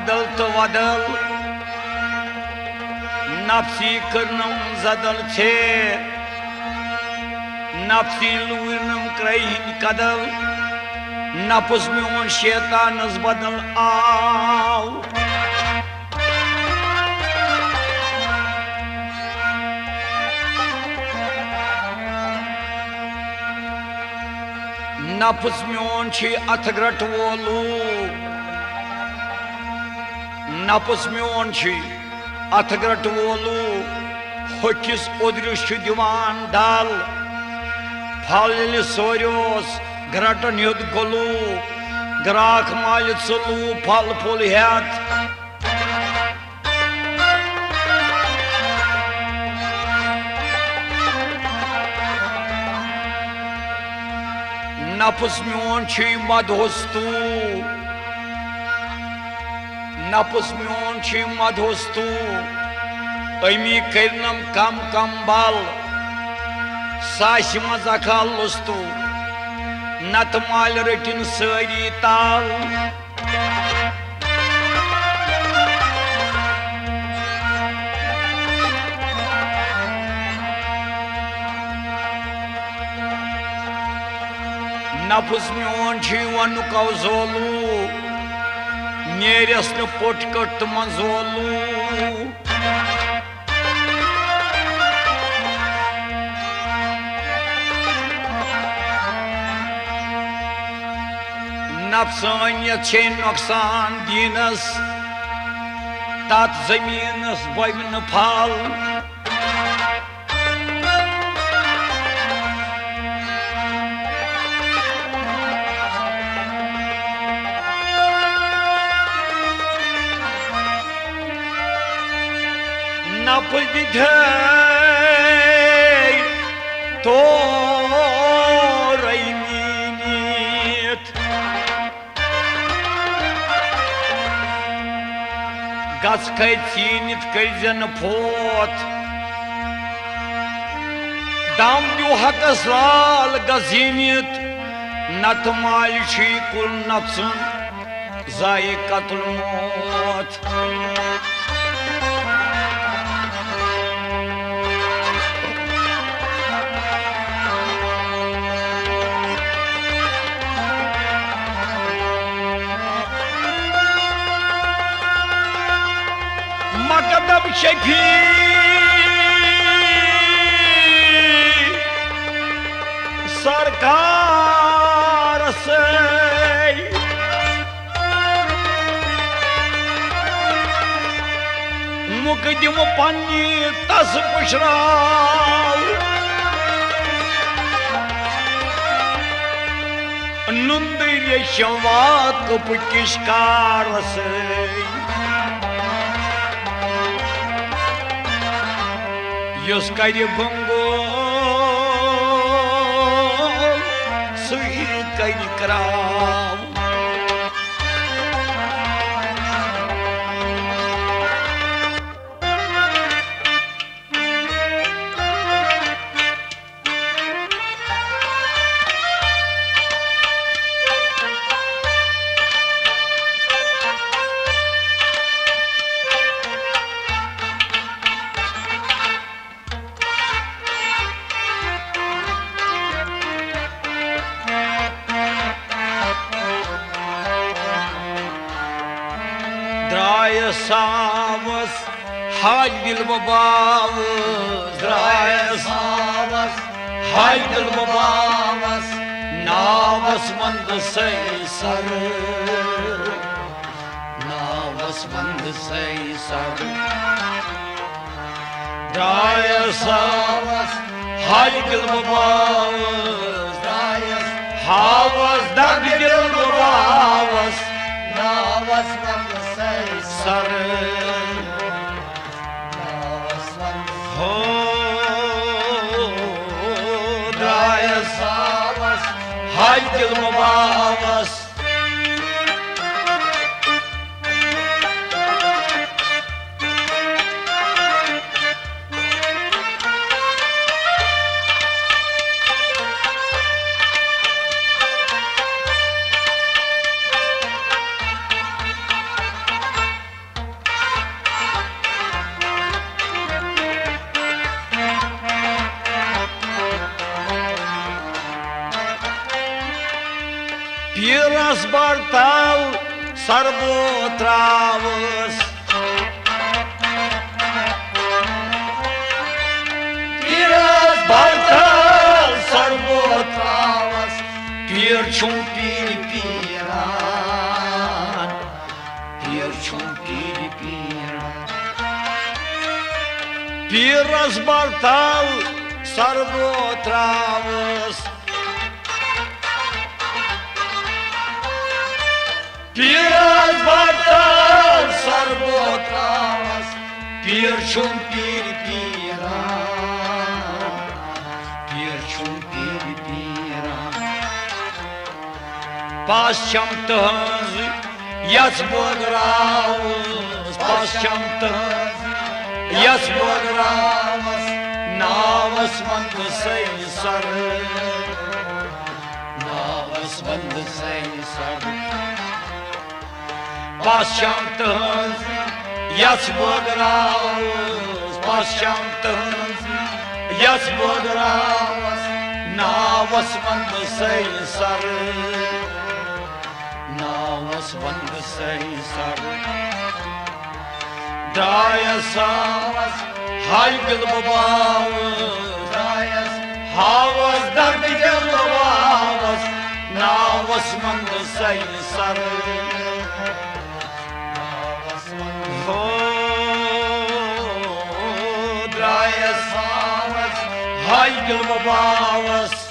अदल तो वदल नफसी करनम जदल छे। नफसी लूरनम क्रहिन कदल नफस म्योन शैतानस बदल आव नफस म्योन छी अथग्रट वोलू नफस اپزمیون چی اتگرٹ وولو ہوکس ادرس چھ دیوان ڈل پھل ییٚلہِ سوریوس گرٹن ہیوٚت گلو گراکھ مالہِ ژوٚلوٗ پھل پھوٚل ہٮ۪تھ نفس میون چھ مدہوس تو म्योन छी मधोस्तू अमी करनम कम कम बल सास मज अकाल लुस्तू नत माल रटिन सारी ताल नफस म्योन छी वन कौजोलू नेरस न पोट कट मंजोलू नफसानियत छे नुकसान दीनस तत जमीनस बन फल नपद तो गस चीनित कर फोत दम दू हकस लाल गजीनित नत माल कुल नफसन जाय कतल मौत शफी सरकार से मुकदम पन्नी तस पुशराव नुंदर शवात पुकिशकार से। Yes, Kairi Bongo, Sui Kairi Krav. Savas Hay dil babavız Draye savas Hay dil babavız Navas mand seysar Navas mand seysar Draye savas Hay dil babavız Draye Havas da dil mübahas Piras bartal sarbotravas Piras bartal sarbotravas Pir Piripira. Pirchum piran Pir piran Piras bartal sarbotravas travas Piras bartal sarbo Travas Pir çum pir piran Pir çum pir piran bograus Paşam tığız Yas bograus Navas man kısay sarı. Navas man kısay sarı Paşam tığız Yas bograus Paşam tığız Yas bograus Navas man kısay sarı. Navas man kısay sarı. Daya savas Haygıl babavız Travas Havas darbigil babavız Navas man kısay sarı Haygıl babavız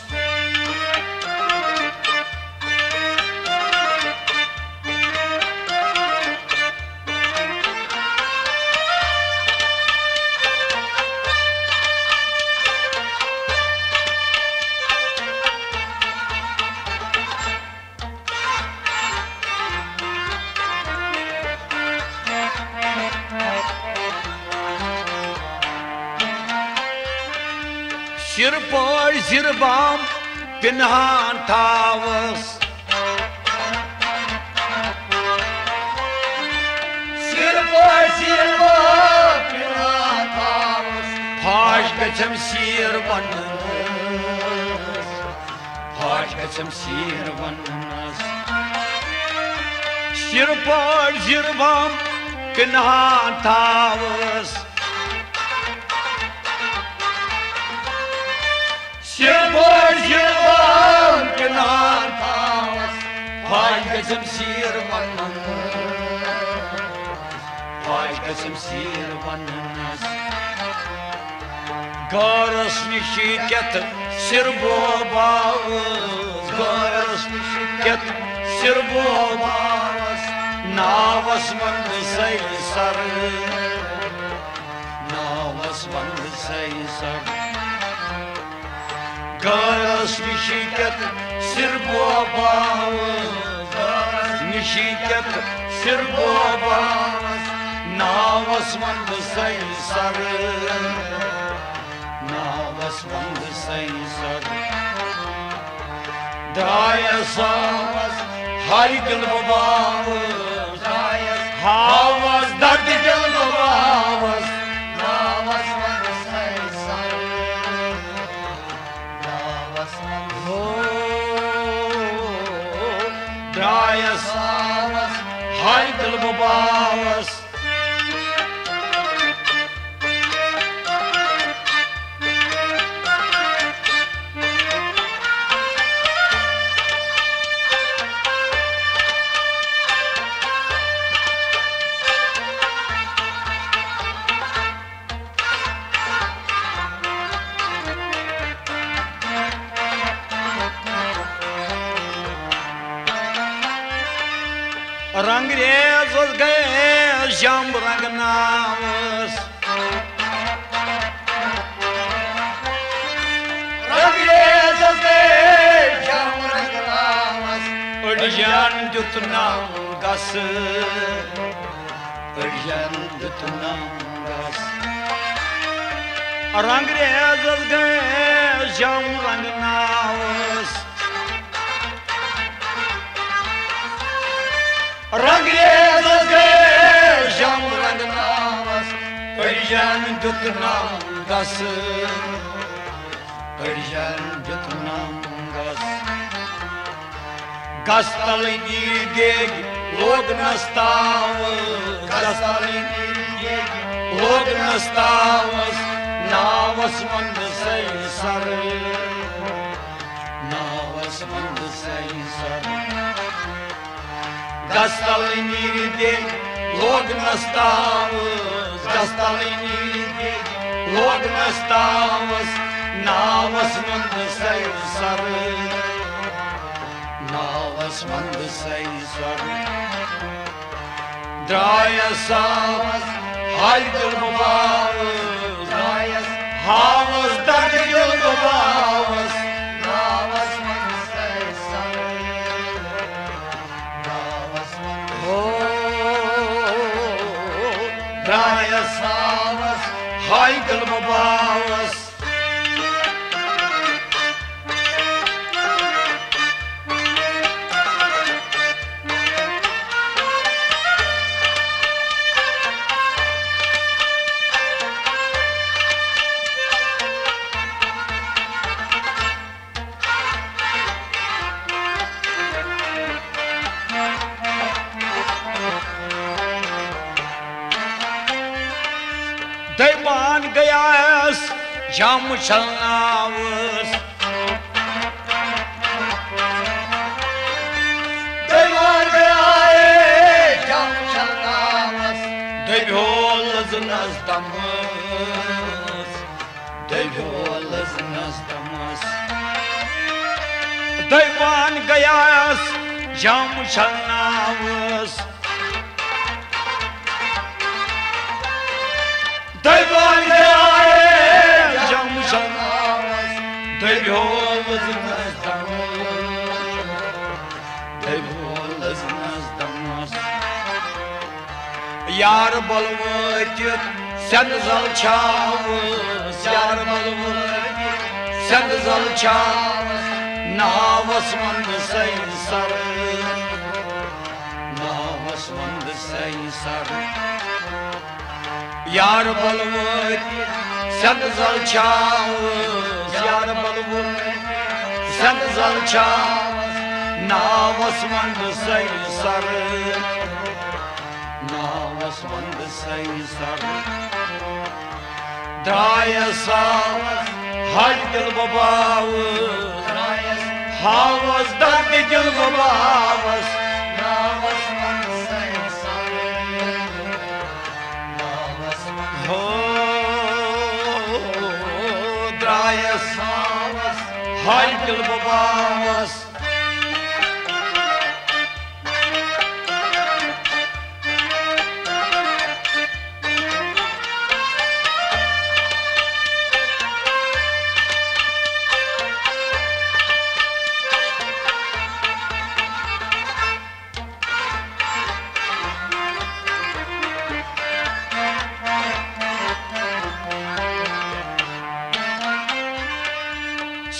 Sirpar zirbam pinhan tavas Sirva Sirva Piratavas Paş geçem sirvanız Paş geçem sirvanız Sirpar zirbam pinhan tavas Zemsir vannas Başka zemsir vannas Garas nişiket sirbo bağız Garas nişiket sirbo bağız Navas mand say sar Navas mand say sar Garas nişiket bağız Garas nişiket sirbo bağız Navas mandı say sarı. Navas mandı say sarı. Daya savas haygıl babamız. Havas dardigil babamız Dryas, Haikal Bobavas, грезот грезжам брагнамыз Грезот грезжам брагнамыз Өлжан дүтнам гасы Өлжан дүтнам гасы Рангрезот грезжам брагнамыз ਰੰਗਰੇ ਵਸੇ ਸ਼ਮ ਰੰਗ ਨਾਮਸ ਪਰਿਸ਼ਾਨ ਜੁਤ ਨਾਮ ਦਸ। ਪਰਿਸ਼ਾਨ ਜੁਤ ਨਾਮ ਦਸ। ਗਸਤਲੀ ਦੀ ਦੇਗ ਲੋਗ ਨਸਤਾਵ ਗਸਤਲੀ ਦੀ ਦੇਗ ਲੋਗ ਨਸਤਾਵਸ, ਨਾਵਸ ਮੰਦ ਸੈ ਸਰ। ਨਾਵਸ ਮੰਦ ਸੈ sir. Mandasai sar Gastalini deg log nastavas Gastalini deg log nastavas Navas mandasai sar Navas mandasai sar Draya savas Haydar babavas Drayas Havas dargil babavas akıl babası gayas Jam çalnavas Devar gaye Cam çalnavas Devyolas nazdamas Devyolas nazdamas Dayman gayas Jam çalnavas Dayman gayas Jam çalnavas Devyolas nazdamas Devyolas nazdamas Yar balvıtıt sen zalçavız Yar balvıtıt sen zalçavız Navasmandı sayın sarı. Navasmandı sayın sarı. Yar balvıtıt sen zalçavız Yar balvıtıt sen zalçavız Navasmandı sayın sarı. Navas mandı sayısar Draya savas Haydil babavız. Drayas Havas dardidil babavız. Navas mandasai Savas Haydil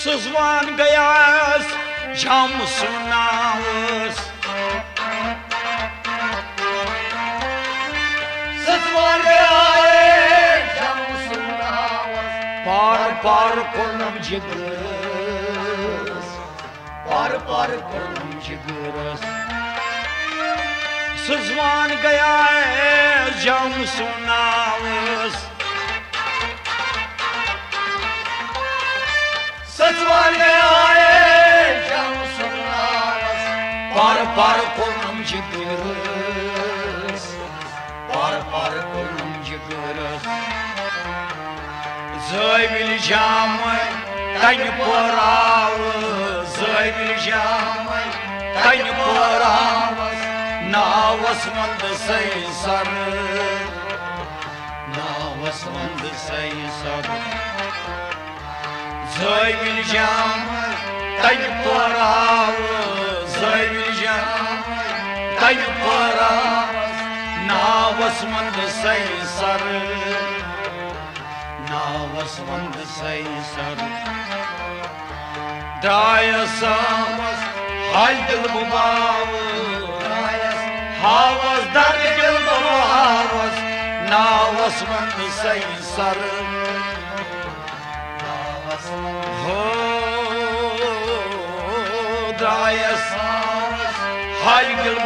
babavız Sızvan gayas Jam sunavız Satvar gaye Cam çalnavas Par par kurnam cigırız Par par kurnam cigırız Sızvan gayas Jam sunavız Par kurnam cigırız Par par kurnam cigırız Zöy bileceğimi Tani poravız Zöy bileceğimi Tani poravız Navas mandı sayı sarı. Navas mandı sayı sarı Zöy bileceğimi Tani poravız Zöy bileceğimi Tani poravız Navas mandı sayı sarı. Navas mandı sayı sarı. Daya savas Haldil bu Drayas Havas dardil bu havas Navas mandı sayı sarı Daya savas Halgil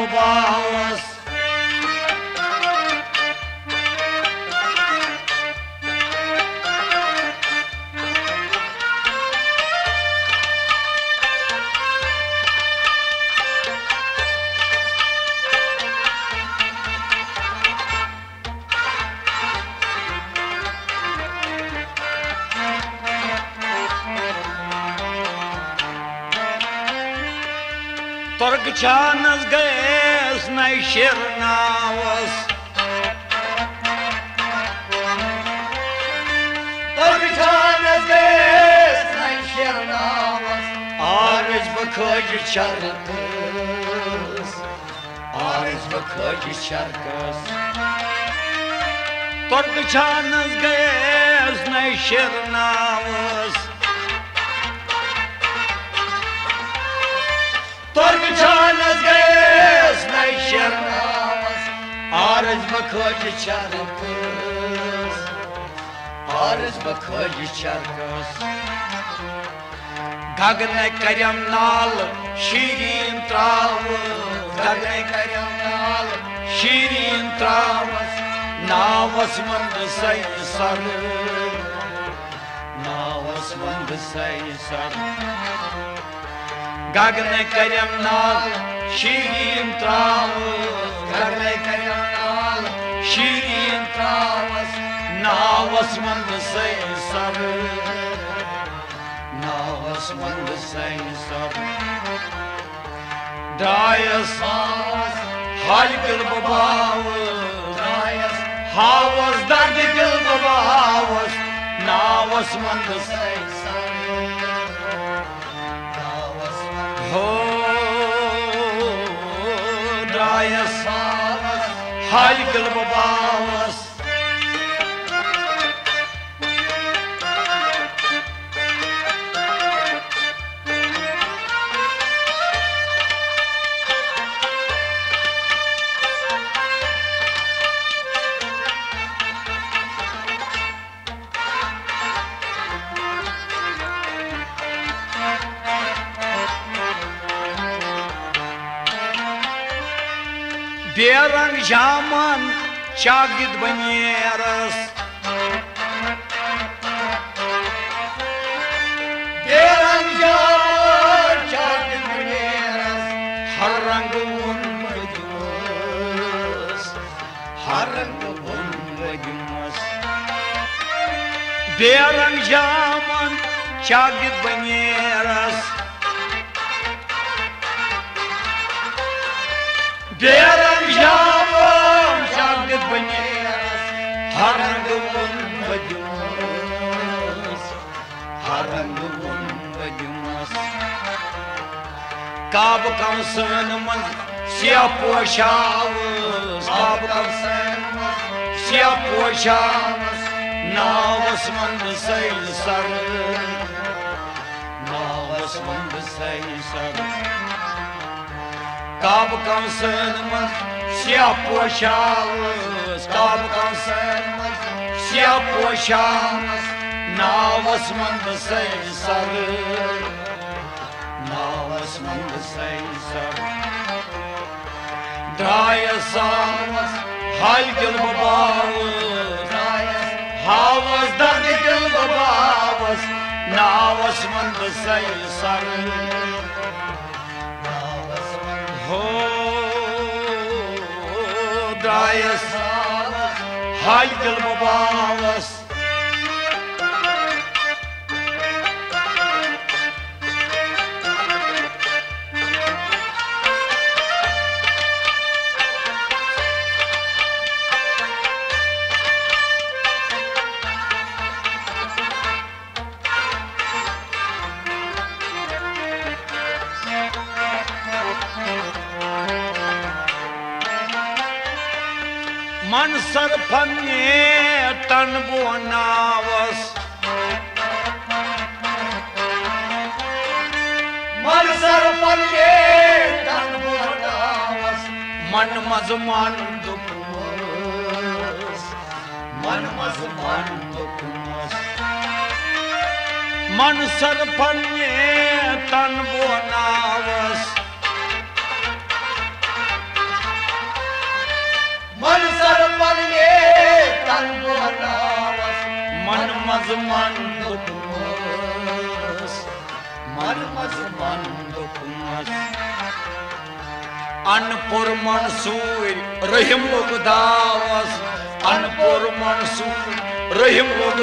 gais na širnavas Torgçanız gesnay şernavas Arız bakıcı çarkız Arız bakıcı çarkız Torgčanas gais na širnavas Torgçanız gesnay şernavas Arız bakıcı çarkız. Arız bakıcı çarkız. Gagne karyam nal şirin travus Gagne karyam nal şirin travus Navas mandı say sarı. Navas mandı say sarı Gagne karyam nal şirin travus Gagne karyam nal şirin travus Navas mandı say sarı Navas mandı say sarı Dayas Havas halgıl babavus Dayas Havas dardigıl babavus Navas mandı say say हो राय सा गल बाबा zaman çagit banieras Geran yağmur çarpı güneras harangın vadyumas harangın vadyumas Берang zaman çagit banieras Берang zaman Kāpām sēnamas, siepošāvas, kāpām sēnamas, siepošāvas, nāvas man visai sarai, nāvas man visai sarai. Kāpām sēnamas, siepošāvas, kāpām sēnamas, siepošāvas, nāvas man visai sarai. Sarı Navasmandı say sarı Draya samaz halgil babavız Dayas Havas dardigil babavız Navasmandı say sarı Havas Ho Draya सरफने तन बोनावस। मन सरफने तन बोनावस। मन मजमान दुखमस। मन मजमान दुखमस। मन सरफने तन बोनावस। मन मन दुखमस मन मज मन दुखमस। अनपुर मनसूर रहिम लोग अनपुर मनसूर रहिम लोग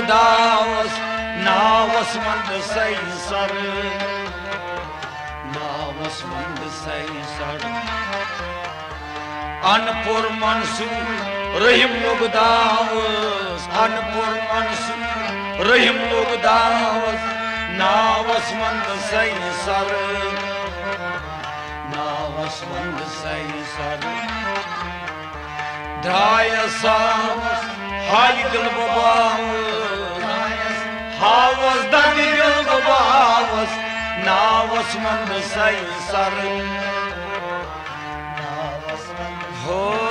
नावस मंद सही सर, नावस मंद सही सर। अनपुर मनसूर Rahimluk davız anpurmansın Rahimluk davız Navasmandı say sarı Navasmandı say sarı Dayasavız Haygıl babavız Havazdan yıl babavız Navasmandı say sarı Navasmandı say sarı